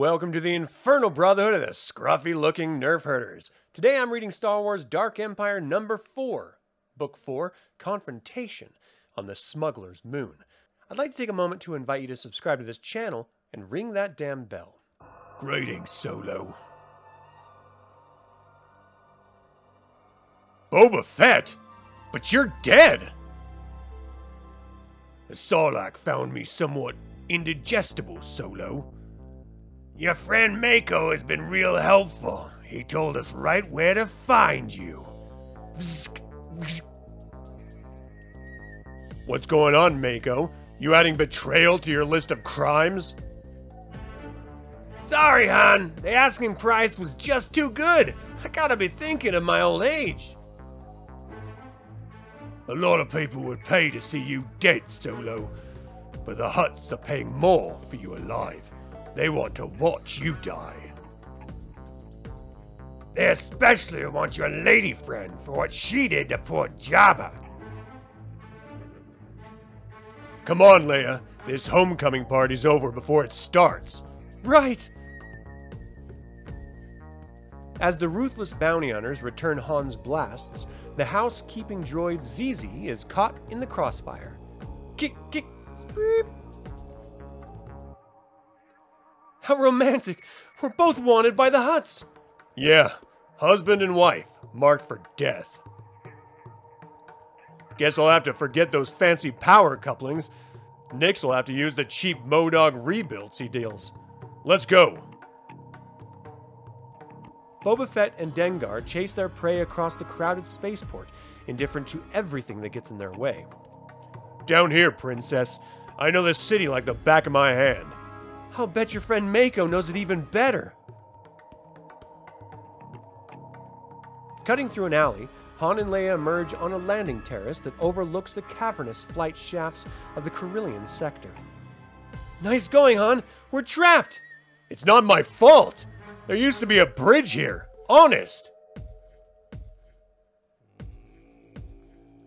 Welcome to the Infernal Brotherhood of the scruffy looking nerf herders. Today I'm reading Star Wars Dark Empire number 4, Book 4, Confrontation on the Smuggler's Moon. I'd like to take a moment to invite you to subscribe to this channel and ring that damn bell. Greetings, Solo. Boba Fett? But you're dead! The Sarlacc found me somewhat indigestible, Solo. Your friend Mako has been real helpful. He told us right where to find you. What's going on, Mako? You adding betrayal to your list of crimes? Sorry, hon. The asking price was just too good. I gotta be thinking of my old age. A lot of people would pay to see you dead, Solo. But the Hutts are paying more for you alive. They want to watch you die. They especially want your lady friend for what she did to poor Jabba. Come on, Leia. This homecoming party's over before it starts. Right. As the ruthless bounty hunters return Han's blasts, the housekeeping droid Zizi is caught in the crossfire. Kick, kick, How romantic! We're both wanted by the Hutts! Yeah, husband and wife, marked for death. Guess I'll have to forget those fancy power couplings. Ninx will have to use the cheap Modog rebuilds he deals. Let's go! Boba Fett and Dengar chase their prey across the crowded spaceport, indifferent to everything that gets in their way. Down here, Princess. I know this city like the back of my hand. I'll bet your friend Mako knows it even better. Cutting through an alley, Han and Leia emerge on a landing terrace that overlooks the cavernous flight shafts of the Corellian sector. Nice going, Han! We're trapped! It's not my fault! There used to be a bridge here. Honest!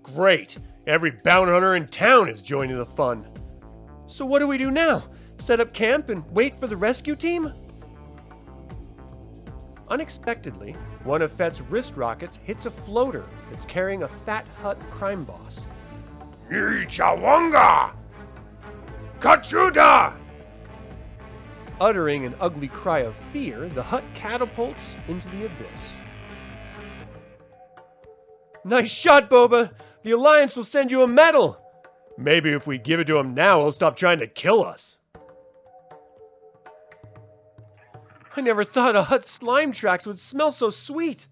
Great! Every bounty hunter in town is joining the fun. So what do we do now? Set up camp and wait for the rescue team? Unexpectedly, one of Fett's wrist rockets hits a floater that's carrying a fat Hutt crime boss. Nichawanga! Kachuda! Uttering an ugly cry of fear, the Hutt catapults into the abyss. Nice shot, Boba! The Alliance will send you a medal! Maybe if we give it to him now, he'll stop trying to kill us. I never thought a Hutt slime tracks would smell so sweet.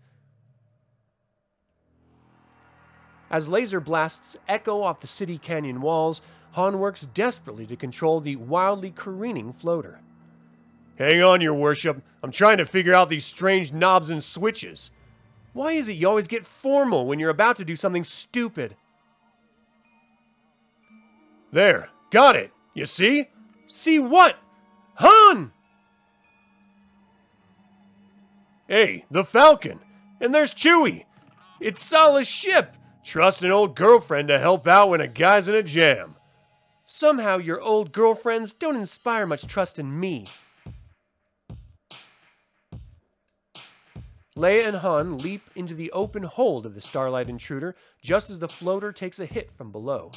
As laser blasts echo off the city canyon walls, Han works desperately to control the wildly careening floater. Hang on, Your Worship. I'm trying to figure out these strange knobs and switches. Why is it you always get formal when you're about to do something stupid? There, got it. You see? See what? Han! Hey, the Falcon. And there's Chewie. It's Salla's ship. Trust an old girlfriend to help out when a guy's in a jam. Somehow your old girlfriends don't inspire much trust in me. Leia and Han leap into the open hold of the Starlight Intruder just as the floater takes a hit from below.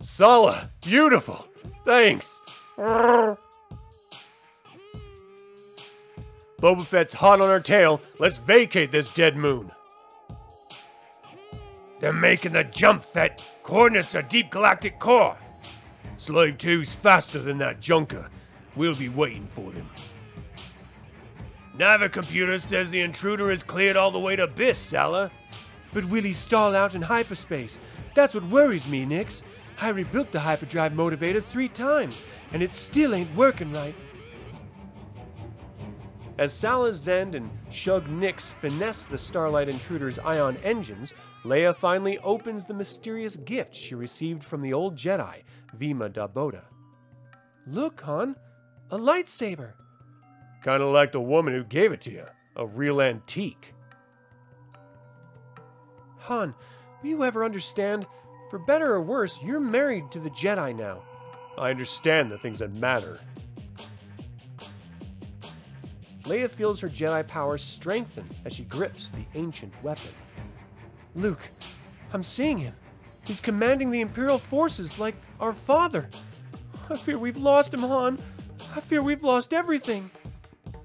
Salah, beautiful. Thanks. Boba Fett's hot on our tail. Let's vacate this dead moon. They're making the jump, Fett. Coordinates are deep galactic core. Slave 2's faster than that junker. We'll be waiting for them. Navi computer says the intruder is cleared all the way to Abyss, Salla. But will he stall out in hyperspace? That's what worries me, Ninx. I rebuilt the hyperdrive motivator three times, and it still ain't working right. As Salla Zend and Shug Ninx finesse the Starlight Intruder's ion engines, Leia finally opens the mysterious gift she received from the old Jedi, Vima-Da-Boda. Look, Han, a lightsaber. Kinda like the woman who gave it to you, a real antique. Han, will you ever understand? For better or worse, you're married to the Jedi now. I understand the things that matter. Leia feels her Jedi power strengthen as she grips the ancient weapon. Luke, I'm seeing him. He's commanding the Imperial forces like our father. I fear we've lost him, Han. I fear we've lost everything.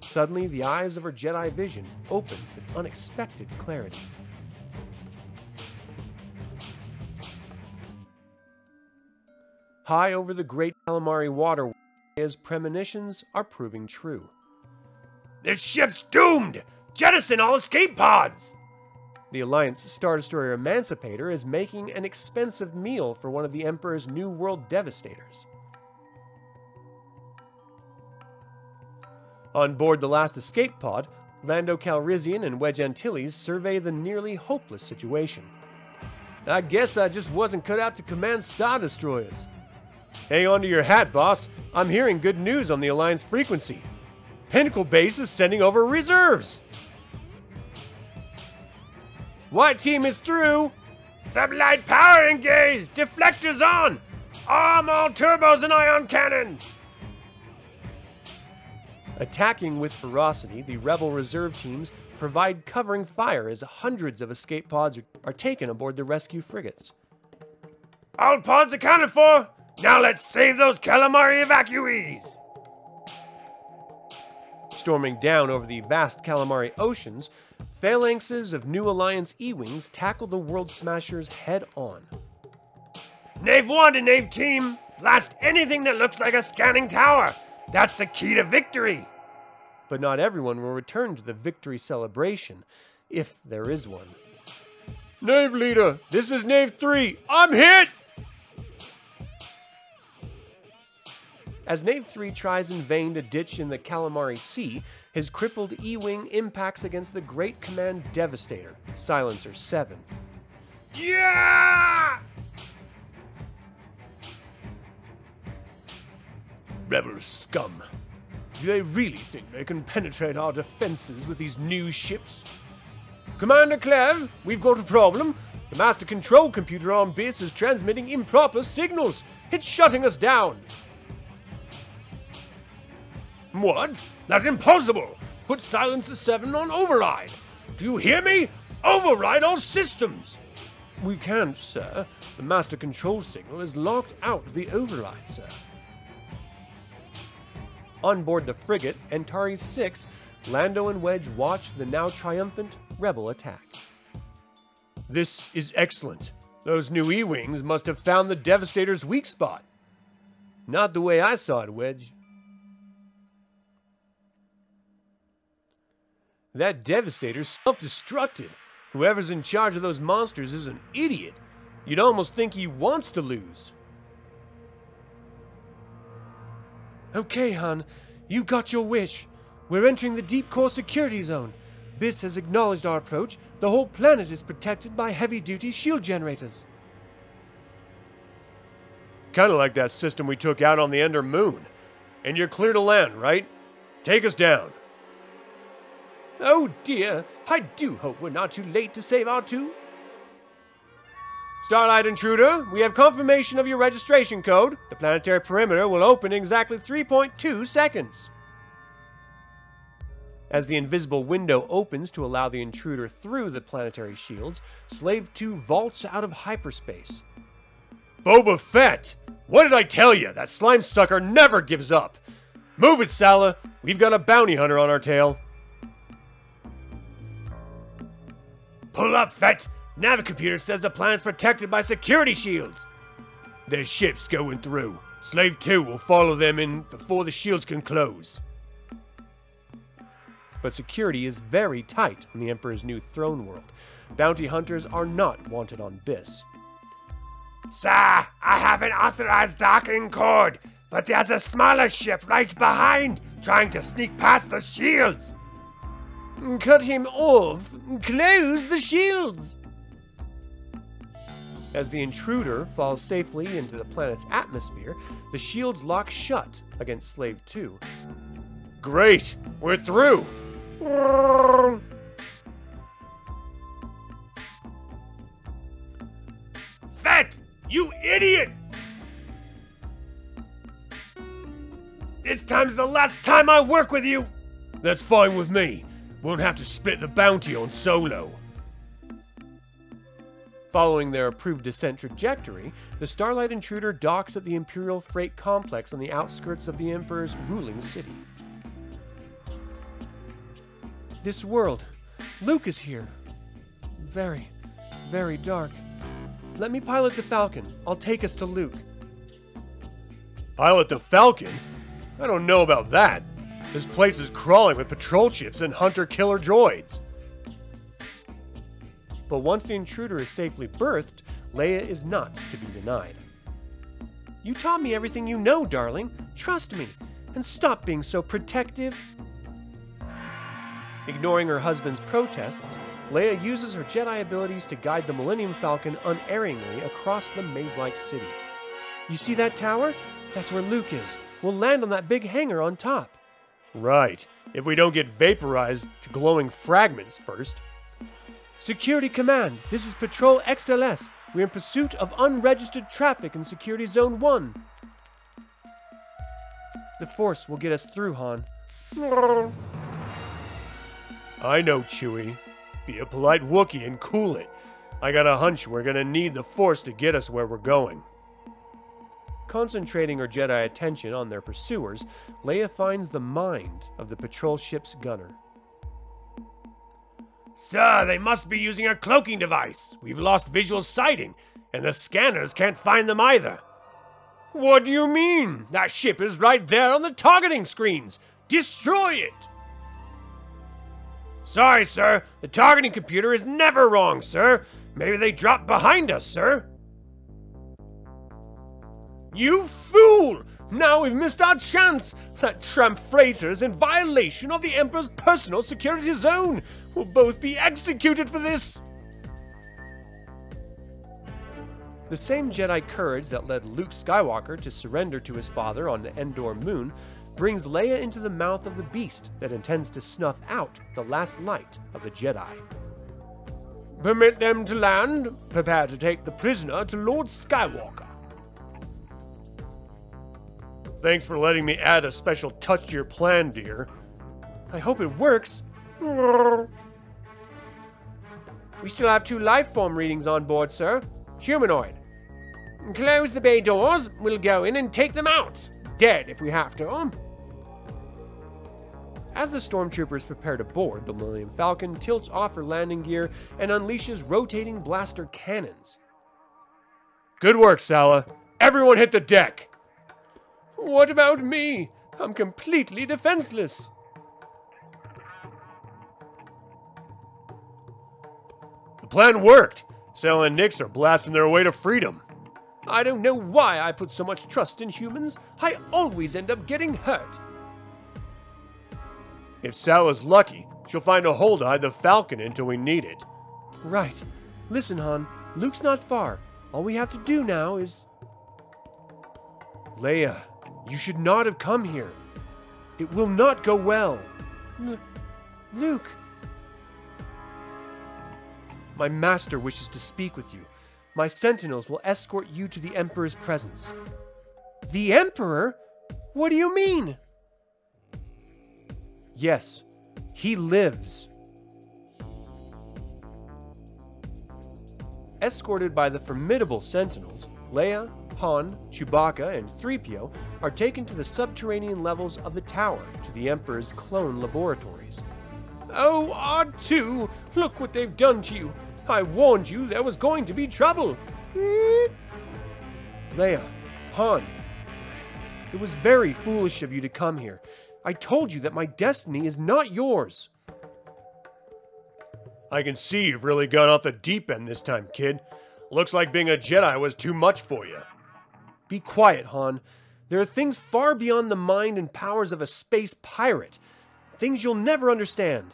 Suddenly, the eyes of her Jedi vision open with unexpected clarity. High over the great calamari water, his premonitions are proving true. This ship's doomed! Jettison all escape pods! The Alliance Star Destroyer Emancipator is making an expensive meal for one of the Emperor's New World Devastators. On board the last escape pod, Lando Calrissian and Wedge Antilles survey the nearly hopeless situation. I guess I just wasn't cut out to command Star Destroyers. Hang on to your hat, boss. I'm hearing good news on the Alliance frequency. Pinnacle Base is sending over reserves. White team is through. Sublight power engaged. Deflectors on. Arm all turbos and ion cannons. Attacking with ferocity, the rebel reserve teams provide covering fire as hundreds of escape pods are, are taken aboard the rescue frigates. All pods accounted for. Now let's save those calamari evacuees. Storming down over the vast calamari oceans, phalanxes of New Alliance E-Wings tackle the World Smashers head on. Nave 1 to Nave Team, blast anything that looks like a scanning tower. That's the key to victory. But not everyone will return to the victory celebration, if there is one. Nave Leader, this is Nave 3. I'm hit! As Nave 3 tries in vain to ditch in the Calamari Sea, his crippled E-Wing impacts against the Great Command Devastator, Silencer 7. Yeah! Rebel scum. Do they really think they can penetrate our defenses with these new ships? Commander Clev, we've got a problem. The master control computer on Byss is transmitting improper signals. It's shutting us down. What? That's impossible! Put Silencer 7 on override! Do you hear me? Override all systems! We can't, sir. The master control signal has locked out the override, sir. On board the frigate, Antares 6, Lando and Wedge watch the now triumphant Rebel attack. This is excellent. Those new E-Wings must have found the Devastator's weak spot. Not the way I saw it, Wedge. That Devastator self-destructed. Whoever's in charge of those monsters is an idiot. You'd almost think he wants to lose. Okay, Han. You got your wish. We're entering the deep core security zone. Byss has acknowledged our approach. The whole planet is protected by heavy-duty shield generators. Kinda like that system we took out on the Endor Moon. And you're clear to land, right? Take us down. Oh dear, I do hope we're not too late to save R2. Starlight Intruder, we have confirmation of your registration code. The planetary perimeter will open in exactly 3.2 seconds. As the invisible window opens to allow the intruder through the planetary shields, Slave 2 vaults out of hyperspace. Boba Fett! What did I tell you? That slime sucker never gives up! Move it, Salla! We've got a bounty hunter on our tail. Pull up, Fett! Navicomputer says the planet's protected by security shields. There's ship's going through. Slave 2 will follow them in before the shields can close. But security is very tight on the Emperor's new throne world. Bounty hunters are not wanted on Byss. Sir, I have an authorized docking code, but there's a smaller ship right behind trying to sneak past the shields. Cut him off. Close the shields. As the intruder falls safely into the planet's atmosphere, the shields lock shut against Slave 2. Great! We're through! Fett! You idiot! This time's the last time I work with you! That's fine with me. Won't have to split the bounty on Solo. Following their approved descent trajectory, the Starlight Intruder docks at the Imperial Freight Complex on the outskirts of the Emperor's ruling city. This world. Luke is here. Very, very dark. Let me pilot the Falcon. I'll take us to Luke. Pilot the Falcon? I don't know about that. This place is crawling with patrol ships and hunter killer droids. But once the intruder is safely berthed, Leia is not to be denied. You taught me everything you know, darling. Trust me, and stop being so protective. Ignoring her husband's protests, Leia uses her Jedi abilities to guide the Millennium Falcon unerringly across the maze like city. You see that tower? That's where Luke is. We'll land on that big hangar on top. Right, if we don't get vaporized to glowing fragments first. Security Command, this is Patrol XLS. We're in pursuit of unregistered traffic in Security Zone 1. The Force will get us through, Han. I know, Chewie. Be a polite Wookiee and cool it. I got a hunch we're gonna need the Force to get us where we're going. Concentrating her Jedi attention on their pursuers, Leia finds the mind of the patrol ship's gunner. Sir, they must be using a cloaking device. We've lost visual sighting, and the scanners can't find them either. What do you mean? That ship is right there on the targeting screens. Destroy it! Sorry, sir. The targeting computer is never wrong, sir. Maybe they dropped behind us, sir. You fool! Now we've missed our chance! That tramp freighter's in violation of the Emperor's personal security zone! We'll both be executed for this! The same Jedi courage that led Luke Skywalker to surrender to his father on the Endor moon brings Leia into the mouth of the beast that intends to snuff out the last light of the Jedi. Permit them to land. Prepare to take the prisoner to Lord Skywalker. Thanks for letting me add a special touch to your plan, dear. I hope it works. We still have two life form readings on board, sir. Humanoid. Close the bay doors. We'll go in and take them out. Dead if we have to. As the stormtroopers prepare to board, the Millennium Falcon tilts off her landing gear and unleashes rotating blaster cannons. Good work, Salla. Everyone hit the deck. What about me? I'm completely defenseless. The plan worked. Sal and Ninx are blasting their way to freedom. I don't know why I put so much trust in humans. I always end up getting hurt. If Sal is lucky, she'll find a hole to hide the Falcon until we need it. Right. Listen, Han. Luke's not far. All we have to do now is. Leia, you should not have come here. It will not go well. L- Luke. My master wishes to speak with you. My sentinels will escort you to the Emperor's presence. The Emperor? What do you mean? Yes, he lives. Escorted by the formidable sentinels, Leia, Han, Chewbacca, and 3PO are taken to the subterranean levels of the tower to the Emperor's clone laboratories. Oh, R2, look what they've done to you. I warned you there was going to be trouble. Hmm? Leia, Han, it was very foolish of you to come here. I told you that my destiny is not yours. I can see you've really gone off the deep end this time, kid. Looks like being a Jedi was too much for you. Be quiet, Han. There are things far beyond the mind and powers of a space pirate. Things you'll never understand.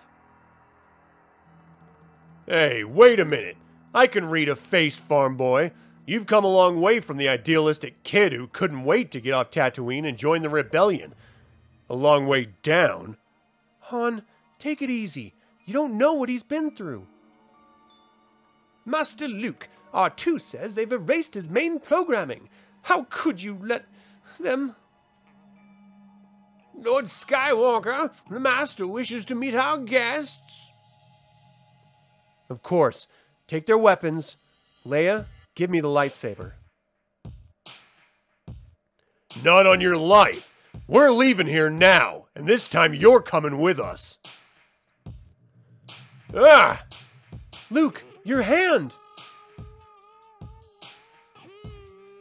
Hey, wait a minute. I can read a face, farm boy. You've come a long way from the idealistic kid who couldn't wait to get off Tatooine and join the rebellion. A long way down. Han, take it easy. You don't know what he's been through. Master Luke, R2 says they've erased his main programming. How could you let them? Lord Skywalker, the Master wishes to meet our guests. Of course. Take their weapons. Leia, give me the lightsaber. Not on your life. We're leaving here now, and this time you're coming with us. Ah! Luke, your hand!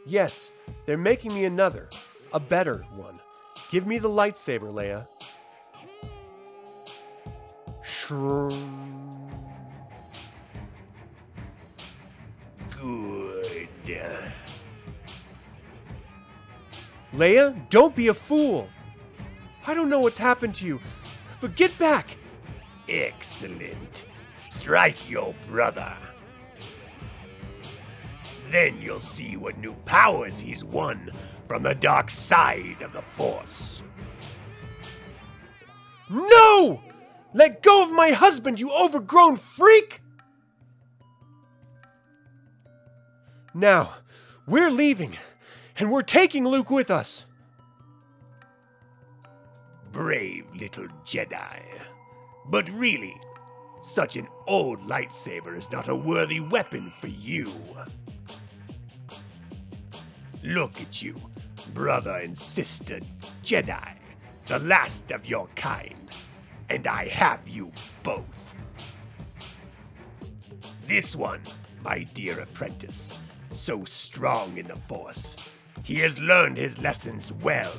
Yes, they're making me another, a better one. Give me the lightsaber, Leia. Shroom. Good. Leia, don't be a fool. I don't know what's happened to you, but get back. Excellent. Strike your brother. Then you'll see what new powers he's won from the dark side of the Force. No! Let go of my husband, you overgrown freak! Now, we're leaving, and we're taking Luke with us. Brave little Jedi. But really, such an old lightsaber is not a worthy weapon for you. Look at you, brother and sister Jedi, the last of your kind, and I have you both. This one, my dear apprentice, so strong in the Force, he has learned his lessons well.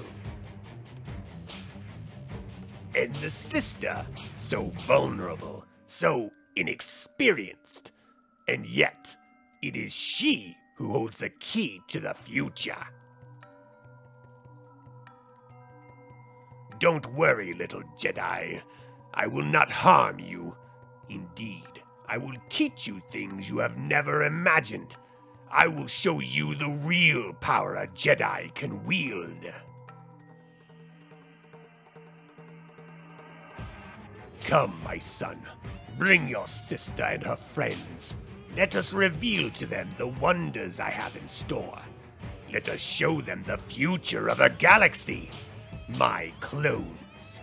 And the sister, so vulnerable, so inexperienced, and yet it is she who holds the key to the future. Don't worry, little Jedi. I will not harm you. Indeed, I will teach you things you have never imagined. I will show you the real power a Jedi can wield. Come, my son. Bring your sister and her friends. Let us reveal to them the wonders I have in store. Let us show them the future of a galaxy. My clones.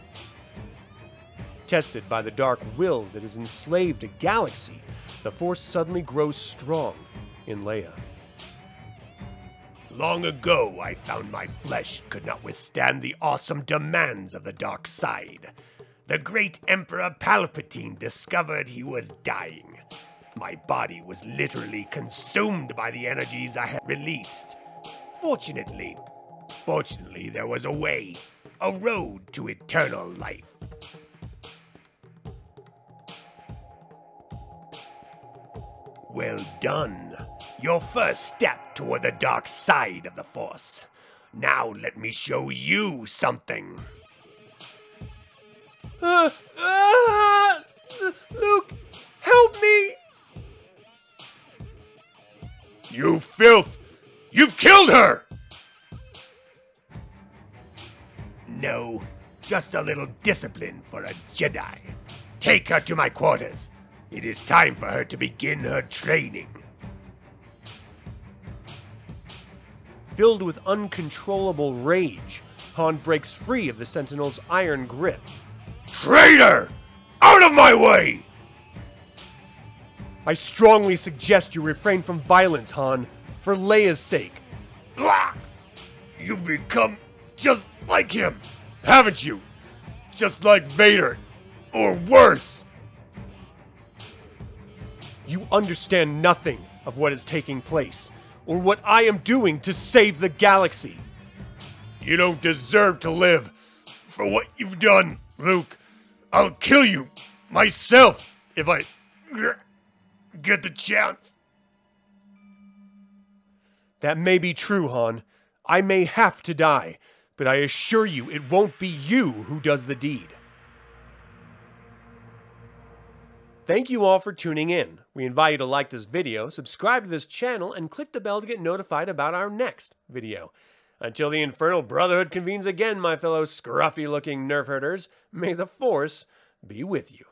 Tested by the dark will that has enslaved a galaxy, the Force suddenly grows strong in Leia. Long ago, I found my flesh could not withstand the awesome demands of the dark side. The great Emperor Palpatine discovered he was dying. My body was literally consumed by the energies I had released. Fortunately, fortunately, there was a way, a road to eternal life. Well done. Your first step toward the dark side of the Force. Now let me show you something. Uh, uh, Luke, help me! You filth! You've killed her! No, just a little discipline for a Jedi. Take her to my quarters. It is time for her to begin her training. Filled with uncontrollable rage, Han breaks free of the Sentinel's iron grip. Traitor! Out of my way! I strongly suggest you refrain from violence, Han, for Leia's sake. Blah! You've become just like him, haven't you? Just like Vader, or worse. You understand nothing of what is taking place, or what I am doing to save the galaxy. You don't deserve to live for what you've done, Luke. I'll kill you myself if I get the chance. That may be true, Han. I may have to die, but I assure you it won't be you who does the deed. Thank you all for tuning in. We invite you to like this video, subscribe to this channel, and click the bell to get notified about our next video. Until the Infernal Brotherhood convenes again, my fellow scruffy looking nerf herders, may the Force be with you.